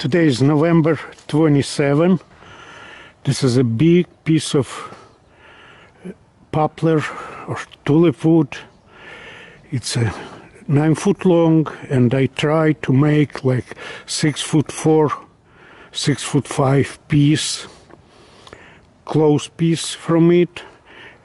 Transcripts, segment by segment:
Today is November 27. This is a big piece of poplar or tulip wood. It's a nine foot long, and I try to make like six foot four, six foot five piece, close piece from it,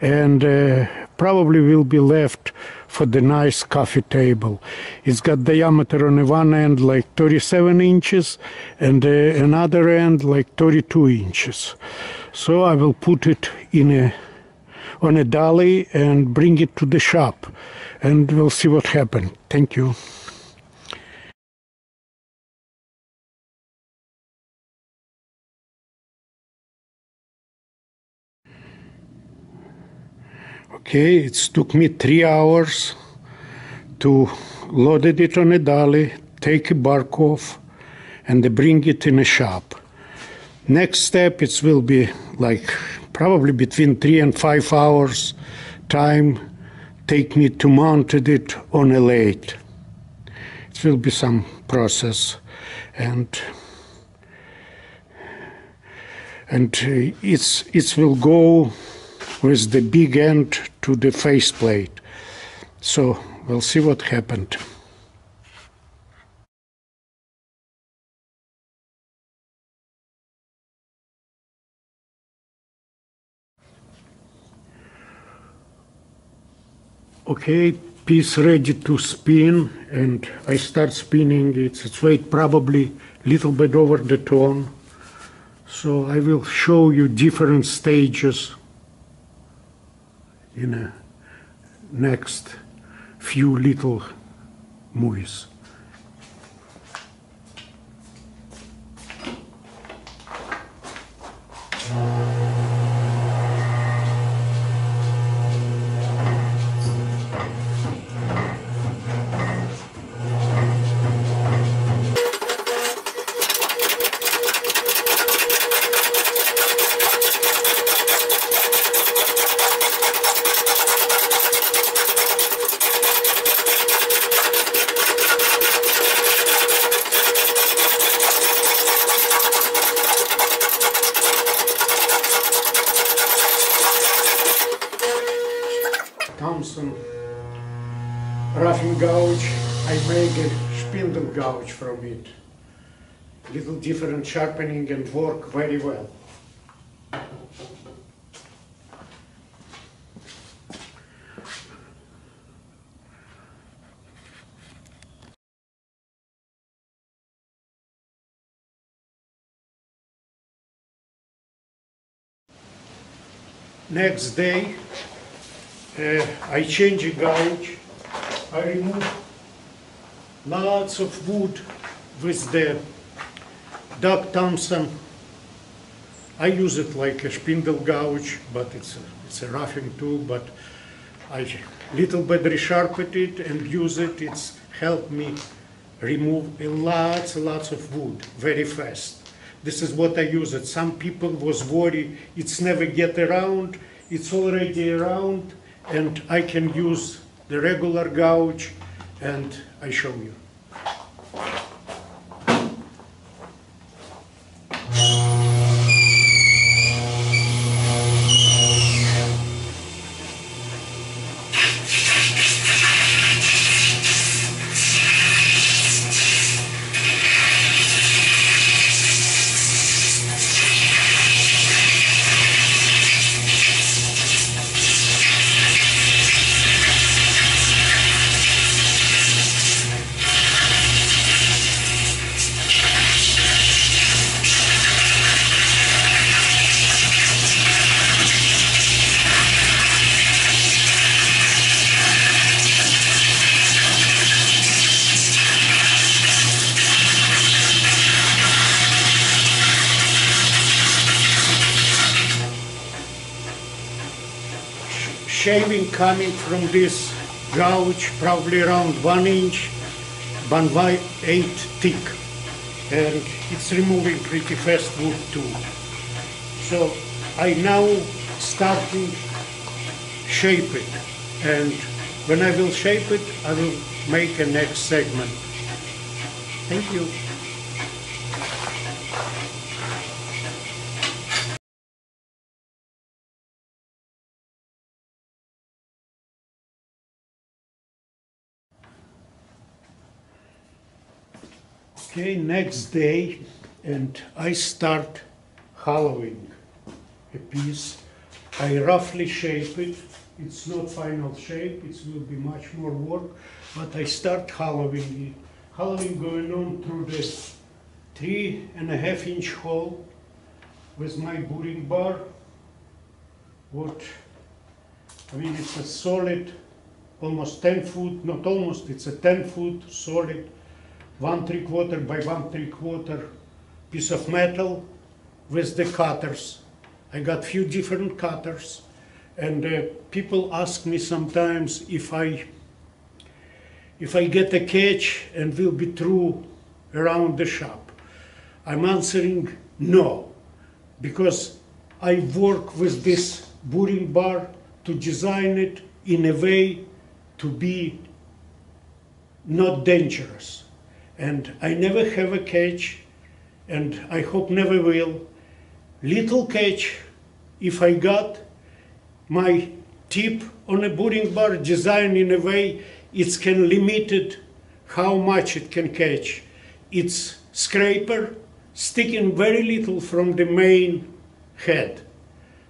and uh, probably will be left for the nice coffee table. It's got diameter on one end like 37 inches and uh, another end like 32 inches. So I will put it in a on a dolly and bring it to the shop and we'll see what happens. Thank you. Okay, it took me three hours to load it on a dolly, take a bark off, and bring it in a shop. Next step, it will be like probably between three and five hours time take me to mount it on a lathe. It will be some process and and uh, it's it will go with the big end to the faceplate. So we'll see what happened. Okay, piece ready to spin and I start spinning it. It's weight probably a little bit over the tone. So I will show you different stages in a next few little movies. Thompson roughing gouge. I make a spindle gouge from it. Little different sharpening and work very well. Next day, uh, I change a gouge, I remove lots of wood with the Doug Thompson. I use it like a spindle gouge, but it's a, it's a roughing tool, but I little bit resharpen it and use it. It's helped me remove lots lots of wood very fast. This is what I use it. Some people was worried it's never get around. It's already around and I can use the regular gouge and I show you. Shaving coming from this gouge, probably around one inch, one by eight thick. And it's removing pretty fast wood too. So I now starting shape it. And when I will shape it, I will make a next segment. Thank you. Okay, next day, and I start hollowing a piece. I roughly shape it. It's not final shape, it will be much more work, but I start hollowing it. Hollowing going on through the three and a half inch hole with my boring bar. What, I mean, it's a solid, almost 10 foot, not almost, it's a 10 foot solid, one three quarter by one three quarter piece of metal with the cutters. I got few different cutters, and uh, people ask me sometimes if I if I get a catch and will be through around the shop. I'm answering no, because I work with this boring bar to design it in a way to be not dangerous. And I never have a catch, and I hope never will. Little catch, if I got my tip on a boring bar designed in a way it can limit it how much it can catch. It's scraper sticking very little from the main head.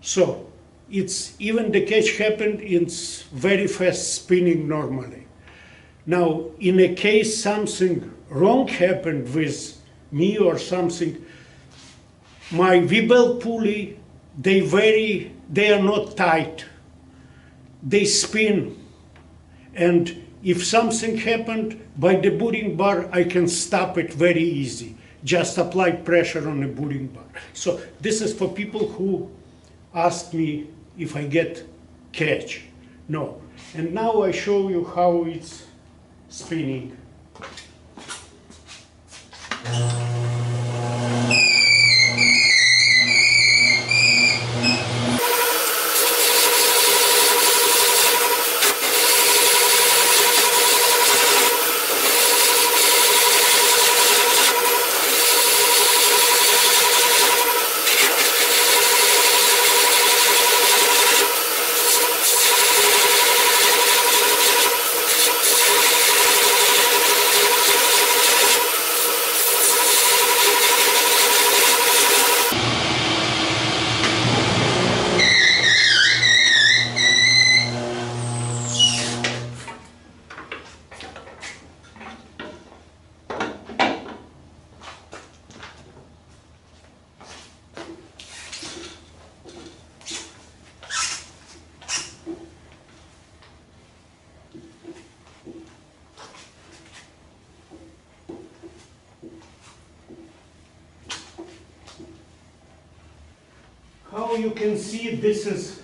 So it's even the catch happened, it's very fast spinning normally. Now, in a case something wrong happened with me or something, my V-belt pulley, they very, they are not tight. They spin. And if something happened by the boring bar, I can stop it very easy. Just apply pressure on the boring bar. So this is for people who ask me if I get catch. No. And now I show you how it's spinning. Uh, You can see this is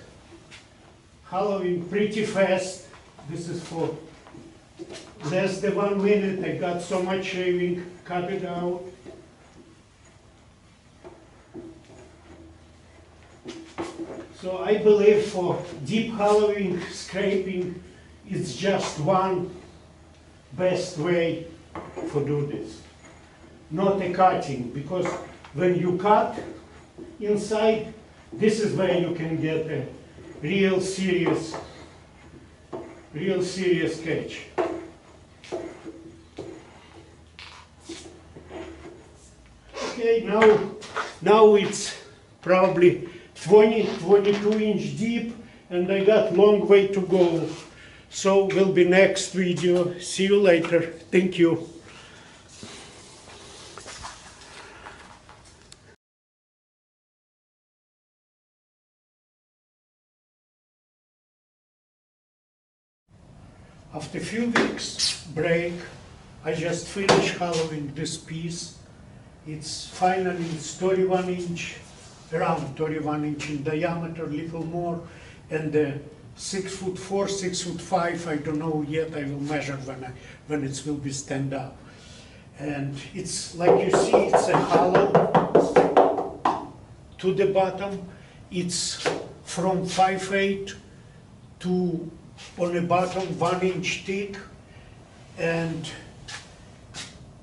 hollowing pretty fast. This is for less than one minute. I got so much shaving, cut it out. So I believe for deep hollowing, scraping, it's just one best way for do this. Not a cutting, because when you cut inside, this is where you can get a real serious, real serious catch. Okay, now, now it's probably 20, 22 inch deep and I got long way to go. So will be next video. See you later. Thank you. After a few weeks break, I just finished hollowing this piece. It's finally it's 31 inch, around 31 inch in diameter, little more, and uh, six foot four, six foot five. I don't know yet. I will measure when I, when it will be stand up. And it's like you see, it's a hollow to the bottom. It's from five eight to on the bottom one inch thick and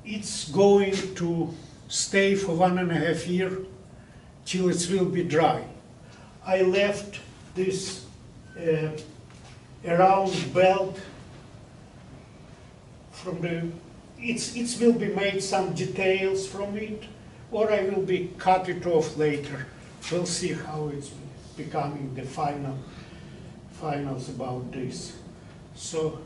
it's going to stay for one and a half year till it will be dry. I left this uh, a round belt from the it's, it will be made some details from it, or I will be cut it off later. We'll see how it's becoming the final, finals about this. So